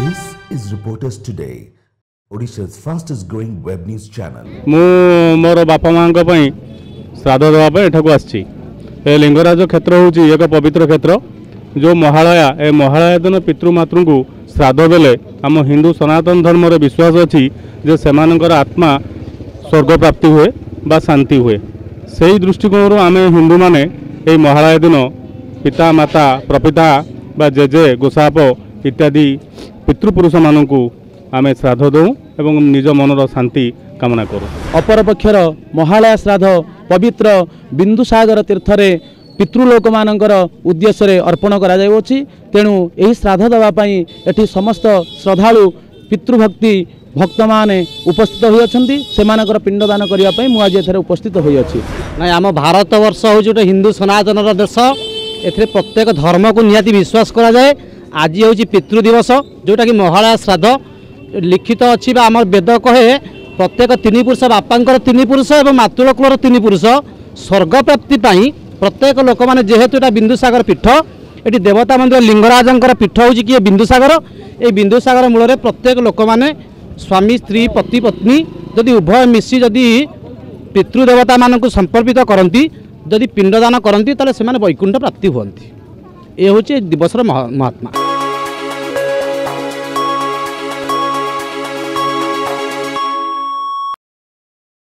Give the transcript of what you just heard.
This is Reporters Today, Odisha's fastest growing web news channel. ମୁଁ ମୋର ବାପା ମାଆଙ୍କ ପାଇଁ ଶ୍ରାଦ୍ଧ ଦେବା ପାଇଁ ଏଠାକୁ ଆସିଛି ଏ ଲିଙ୍ଗରାଜ କ୍ଷେତ୍ର ହେଉଛି ଏକ ପବିତ୍ର କ୍ଷେତ୍ର ଯେଉଁ ମହାଳୟା ଏ ମହାଳୟା ଦିନ ପିତୃମାତୃଙ୍କୁ ଶ୍ରାଦ୍ଧ ଦେଲେ ଆମ ହିନ୍ଦୁ ସନାତନ ଧର୍ମରେ ବିଶ୍ୱାସ ଅଛି ଯେ ସେମାନଙ୍କର ଆତ୍ମା ସ୍ୱର୍ଗ ପ୍ରାପ୍ତି ହୁଏ ବା ଶାନ୍ତି ହୁଏ ସେହି ଦୃଷ୍ଟିକୋଣରୁ ଆମେ ହିନ୍ଦୁମାନେ ଏହି ମହାଳୟା ଦିନ ପିତା ମାତା ପ୍ରପିତା ବା ଜେଜେ ଗୋସାପ ଇତ୍ୟାଦି ପିତୃପୁରୁଷ ମାନଙ୍କୁ ଆମେ ଶ୍ରାଦ୍ଧ ଦେଉ ଏବଂ ନିଜ ମନର ଶାନ୍ତି କାମନା କରୁ ଅପରପକ୍ଷର ମହାଳୟା ଶ୍ରାଦ୍ଧ ପବିତ୍ର ବିନ୍ଦୁସାଗର ତୀର୍ଥରେ ପିତୃଲୋକମାନଙ୍କର ଉଦ୍ଦେଶ୍ୟରେ ଅର୍ପଣ କରାଯାଉଅଛି ତେଣୁ ଏହି ଶ୍ରାଦ୍ଧ ଦେବା ପାଇଁ ଏଠି ସମସ୍ତ ଶ୍ରଦ୍ଧାଳୁ ପିତୃଭକ୍ତି ଭକ୍ତମାନେ ଉପସ୍ଥିତ ହୋଇଅଛନ୍ତି ସେମାନଙ୍କର ପିଣ୍ଡଦାନ କରିବା ପାଇଁ ମୁଁ ଆଜି ଏଥିରେ ଉପସ୍ଥିତ ହୋଇଅଛି ନାଇଁ ଆମ ଭାରତବର୍ଷ ହେଉଛି ଗୋଟେ ହିନ୍ଦୁ ସନାତନର ଦେଶ ଏଥିରେ ପ୍ରତ୍ୟେକ ଧର୍ମକୁ ନିହାତି ବିଶ୍ୱାସ କରାଯାଏ আজি হচ্ছে পিতৃদিবস যেটাকি মহালয়া শ্রাদ্ধ লিখিত অছি বা আমার বেদ কহে প্রত্যেক তিন পুরুষ বাপাঙ্কর তিন পুরুষ এবং মাতৃকুলর তিন পুরুষ স্বর্গপ্রাপ্তি পাই প্রত্যেক লোক মানে যেহেতু এটা বিন্দুসাগর পীঠ এটি দেবতা মন্দির লিঙ্গরাজঙ্কর পীঠ হচ্ছে কি বিন্দুসাগর এই বিন্দুসাগর মূলরে প্রত্যেক লোক মানে স্বামী স্ত্রী পতি পত্নী যদি উভয় মিশি যদি পিতৃদেবতা মানুষ সম্পর্কিত করতে যদি পিণ্ডদান করতে তাহলে সে বৈকুণ্ঠ প্রাপ্তি হুম এ হচ্ছে দিবসর মহাত্মা